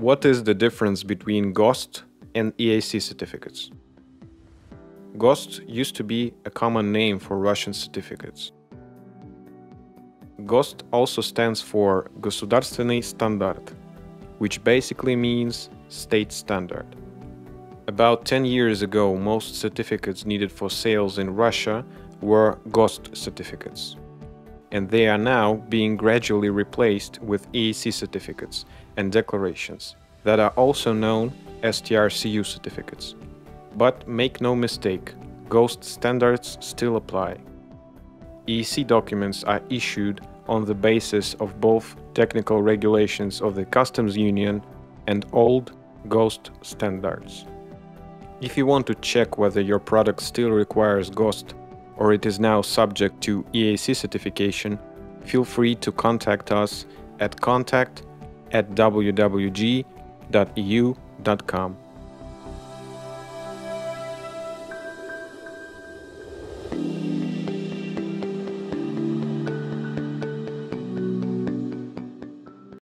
What is the difference between GOST and EAC certificates? GOST used to be a common name for Russian certificates. GOST also stands for Государственный стандарт, which basically means state standard. About 10 years ago, most certificates needed for sales in Russia were GOST certificates. And they are now being gradually replaced with EAC certificates and declarations that are also known as TRCU certificates. But make no mistake, GOST standards still apply. EAC documents are issued on the basis of both technical regulations of the Customs Union and old GOST standards. If you want to check whether your product still requires GOST or it is now subject to EAC certification, feel free to contact us at contact at wwg.eu.com.